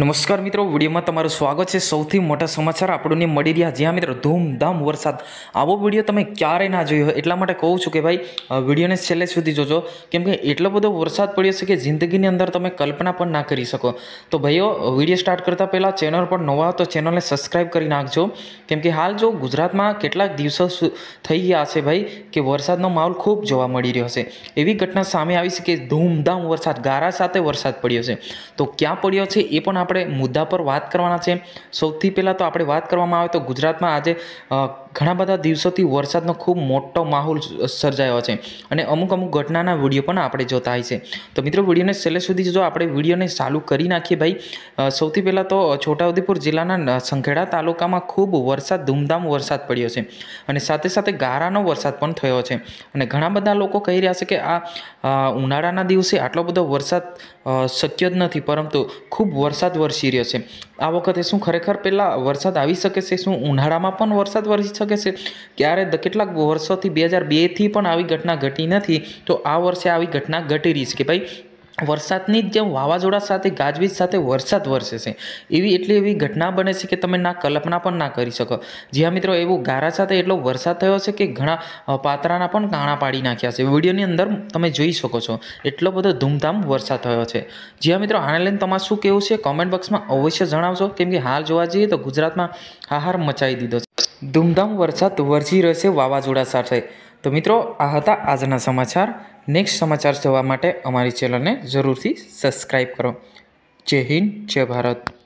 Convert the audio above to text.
નમસ્કાર મિત્રો, વિડીયોમાં તમારું સ્વાગત છે. સૌથી મોટા સમાચાર આપણને મળી રહ્યા. જ્યાં મિત્રો ધૂમધામ વરસાદ. આવો વીડિયો તમે ક્યારે ના જોયો એટલા માટે કહું છું કે ભાઈ વિડીયોને છેલ્લે સુધી જોજો. કેમ કે એટલો બધો વરસાદ પડ્યો છે કે જિંદગીની અંદર તમે કલ્પના પણ ના કરી શકો. તો ભાઈઓ, વીડિયો સ્ટાર્ટ કરતાં પહેલાં ચેનલ પર નવા તો ચેનલને સબસ્ક્રાઈબ કરી નાખજો. કેમ કે હાલ જો ગુજરાતમાં કેટલાક દિવસો થઈ ગયા છે ભાઈ, કે વરસાદનો માહોલ ખૂબ જોવા મળી રહ્યો છે. એવી ઘટના સામે આવી છે કે ધૂમધામ વરસાદ, ગારા સાથે વરસાદ પડ્યો છે. તો ક્યાં પડ્યો છે એ પણ આપણે મુદ્દા પર વાત કરવાના છે. સૌથી પહેલાં તો આપણે વાત કરવામાં આવે તો ગુજરાતમાં આજે ઘણા બધા દિવસોથી વરસાદનો ખૂબ મોટો માહોલ સર્જાયો છે. અને અમુક અમુક ઘટનાના વીડિયો પણ આપણે જોતા હોય છે. તો મિત્રો વિડીયોને છેલ્લે સુધી જો આપણે વિડીયોને ચાલુ કરી નાખીએ ભાઈ સૌથી પહેલાં તો છોટાઉદેપુર જિલ્લાના સંખેડા તાલુકામાં ખૂબ વરસાદ, ધૂમધામ વરસાદ પડ્યો છે. અને સાથે સાથે ગારાનો વરસાદ પણ થયો છે. અને ઘણા બધા લોકો કહી રહ્યા છે કે આ ઉનાળાના દિવસે આટલો બધો વરસાદ શક્ય જ નથી, પરંતુ ખૂબ વરસાદ વરસી રહ્યો છે. આ વખતે શું ખરેખર પહેલાં વરસાદ આવી શકે છે, શું ઉનાળામાં પણ વરસાદ વરસી શકે છે. ક્યારે કેટલાક વર્ષોથી બે હજાર બેથી પણ આવી ઘટના ઘટી નથી, તો આ વર્ષે આવી ઘટના ઘટી રહી છે કે ભાઈ, વરસાદની જેમ વાવાઝોડા સાથે, ગાજવીજ સાથે વરસાદ વરસે છે. એવી એટલી એવી ઘટના બને છે કે તમે ના કલ્પના પણ ના કરી શકો. જ્યાં મિત્રો, એવું ગારા સાથે એટલો વરસાદ થયો છે કે ઘણા પાત્રાના પણ કાણા પાડી નાખ્યા છે. વિડીયોની અંદર તમે જોઈ શકો છો, એટલો બધો ધૂમધામ વરસાદ થયો છે. જ્યાં મિત્રો, આને લઈને તમારે શું કહેવું છે? કોમેન્ટ બોક્સમાં અવશ્ય જણાવશો કેમ કે હાલ જોવા જઈએ તો ગુજરાતમાં હાહાર મચાવી દીધો છે. ધૂમધામ વરસાદ વરસી રહેશે વાવાઝોડા સાથે. તો મિત્રો, આ હતા આજના સમાચાર. નેક્સ્ટ સમાચાર જોવા માટે અમારી ચેનલને જરૂરથી સબસ્ક્રાઈબ કરો. જય હિન્દ, જય ભારત.